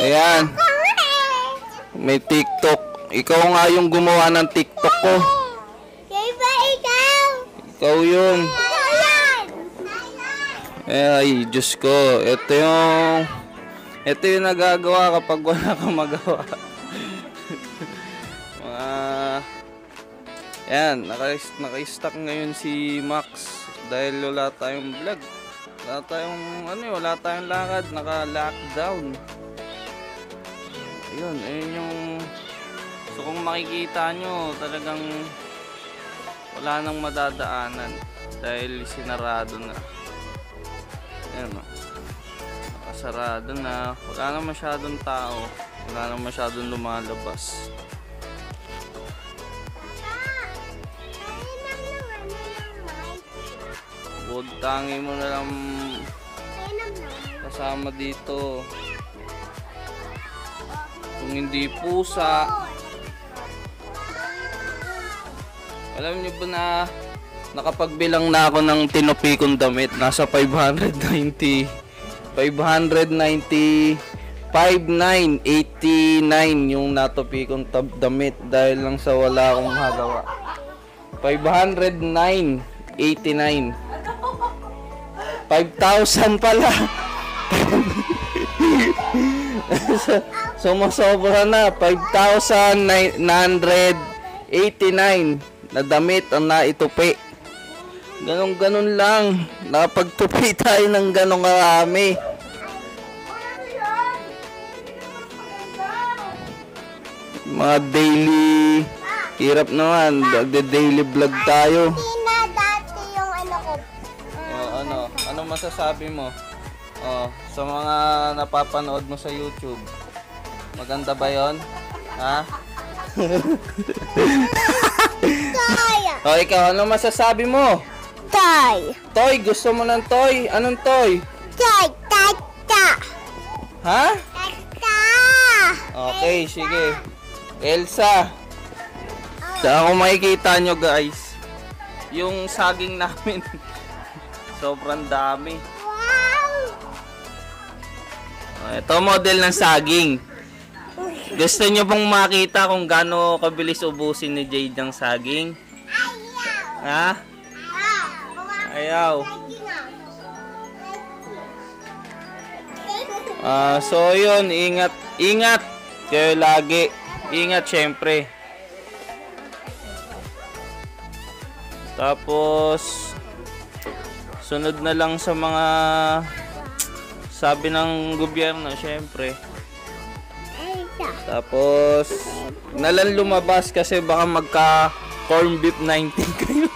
Ayan. May TikTok. Ikaw nga yung gumawa ng TikTok ko. Kaya ba ikaw? Ikaw yun. Eh, ay, Diyos ko. Ito yung... Ito yung nagagawa kapag wala kang magawa. Mga... Yan, naka, naka-stack ngayon si Max dahil wala tayong vlog. Wala tayong, ano wala tayong lakad, naka-lockdown. Ayun, ayun yung... So kung makikita nyo, talagang wala nang madadaanan dahil sinarado na. Ayan o. Nakasarado na. Wala na masyadong tao. Wala na masyadong lumalabas. Bud, tangi mo na lang kasama dito. Kung hindi pusa, alam niyo ba na nakapagbilang na ako ng tinupi kong damit. Nasa 590. 590. 5989 yung natupi kong tab damit dahil lang sa wala akong magawa. 509.89. 5,000 pala. Sumusobra na. 5,989 na damit ang naitupi. Ganon ganon lang. Nakapagtupi tayo ng ganong karami. Mga daily hirap naman. Magde-daily vlog tayo. Oh, ano, ano masasabi mo? Oh, sa mga napapanood mo sa YouTube. Maganda ba 'yon? Ha? Kaya. Oh, ikaw ano masasabi mo? Toy. Toy, gusto mo ng toy? Anong toy? Toy. Tata. Ha? Tata. Okay, sige. Elsa. Saan kung makikita nyo guys, yung saging namin, sobrang dami. Wow. Oh, Ito model ng saging. Gusto nyo bang makita kung gaano kabilis ubusin ni Jade ang saging? Ha? Ayaw. Ah, so yun, ingat, ingat kayo lagi. Ingat syempre. Tapos sunod na lang sa mga sabi ng gobyerno syempre. Tapos nalan lumabas kasi baka magka corn beef 19 kayo.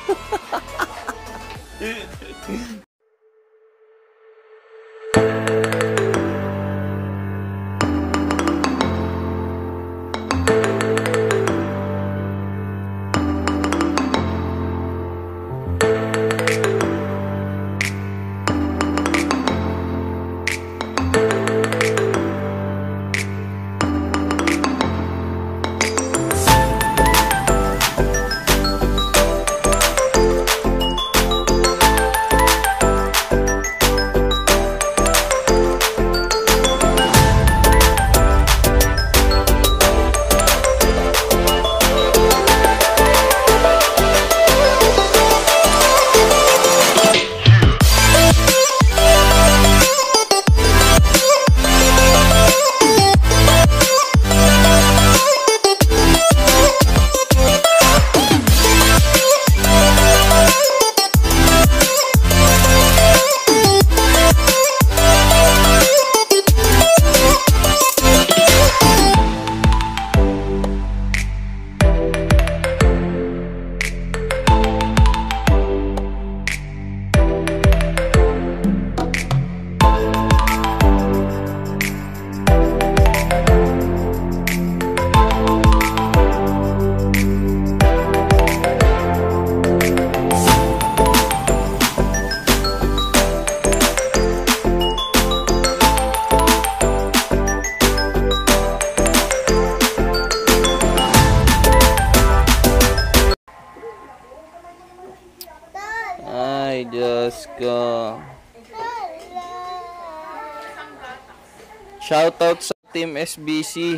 Shoutout sa Team SBC.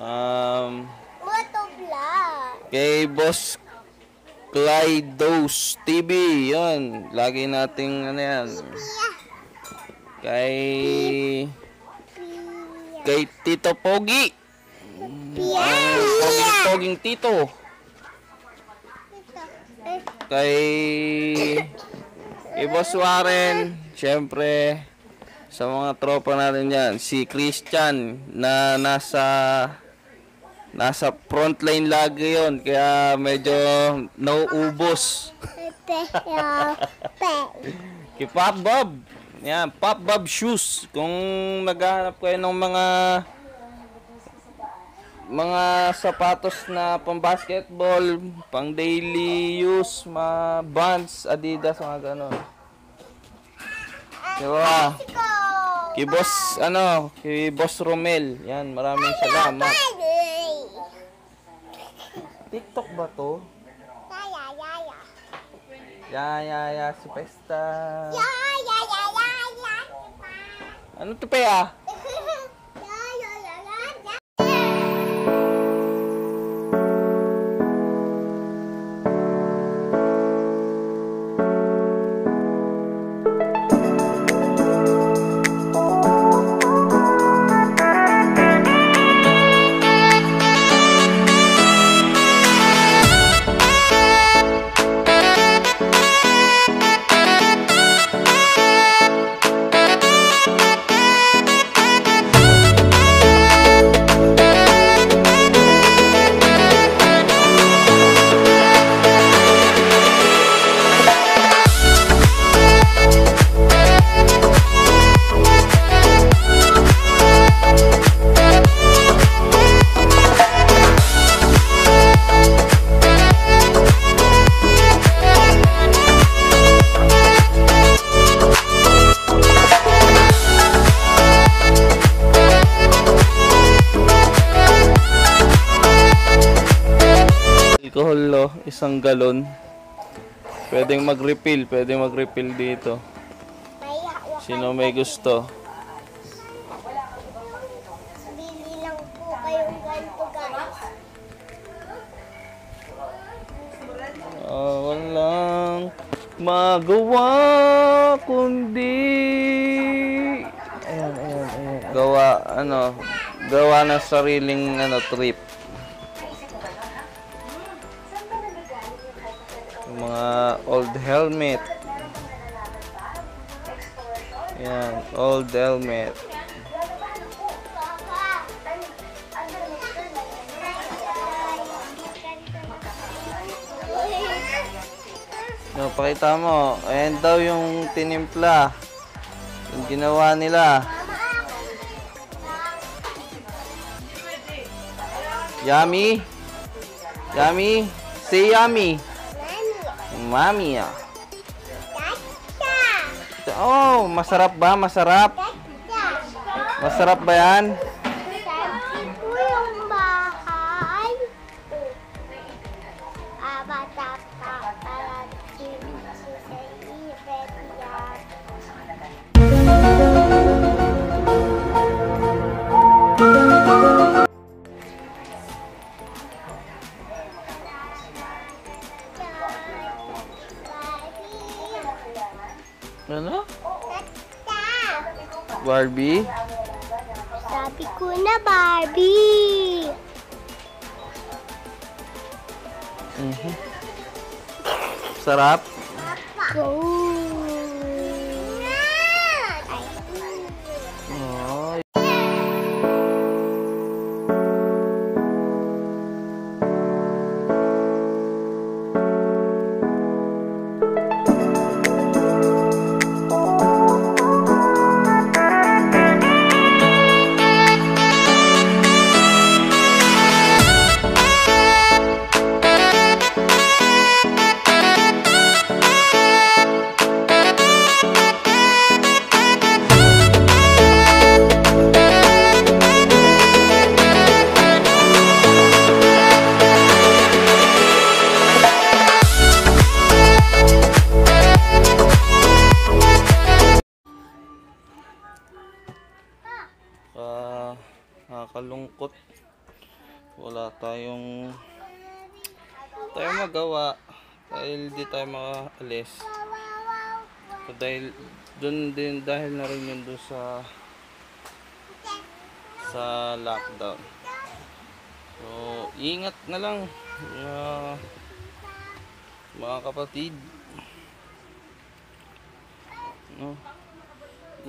Um, kay Boss Clydos TV. Yun. Lagi nating ano yan. Kay... Kay Tito Pogi. Pia. Poging, poging Tito. Kay... Kay Boss Warren. Siyempre, sa mga tropa natin yan. Si Christian na nasa... Nasa frontline lagi yon kaya medyo nauubos. Kay Pop Bob. Yan, Pop Bob Shoes. Kung naghahanap kayo ng mga mga sapatos na pang basketball, pang daily use, mga Vans, Adidas, mga ganon. Diba? Kay Boss, ano, kay Boss Romel. Yan, maraming salamat. TikTok ba to? Ya, ya, ya, ya. Ya, ya, ya, si Pesta. Ya, ya, ya, ya, ya. Ano to pa Alcohol, oh, isang galon. Pwedeng mag-refill, pwedeng mag-refill dito. Sino may gusto? Bili lang po kayong ganito, guys. Ah, walang magawa kundi ayan, ayan, ayan. Gawa, ano, gawa ng sariling, ano, trip. Mga old helmet. Yan, old helmet. No, pakita mo. Ayan daw yung tinimpla. Yung ginawa nila. Yummy? Yummy? Say yummy. Mami. Ah. Oh, masarap ba? Masarap? Masarap ba yan? Barbie? Sabi ko na Barbie. Mhm. Sarap? Go. Tayong tayo magawa dahil di tayo makaalis. So, dahil dun din dahil na rin yun doon sa sa lockdown. So, ingat na lang mga mga kapatid. No?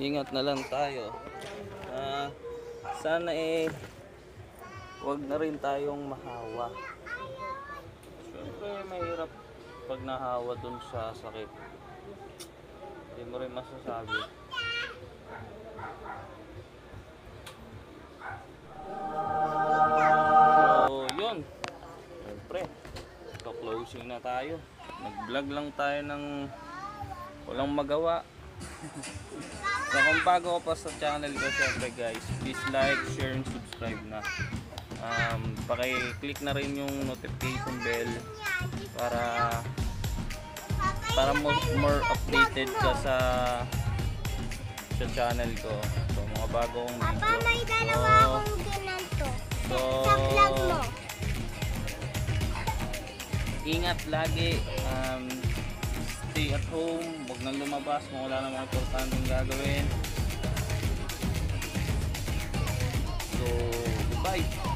Ingat na lang tayo. Ah, sana eh wag na rin tayong mahawa. Siyempre mahirap pag nahawa dun sa sakit. Hindi mo rin masasabi. So, yun. Siyempre, closing na tayo. Nag-vlog lang tayo ng walang magawa. so, kung bago ka pa sa channel ko, syempre guys, please like, share, and subscribe na um, paki-click na rin yung notification bell para para more, updated ka sa sa channel ko. So mga bagong video Papa, may dalawa so, akong ginanto. so, sa vlog mo. Ingat lagi. Um, stay at home. Huwag nang lumabas kung wala namang importanteng gagawin. So goodbye.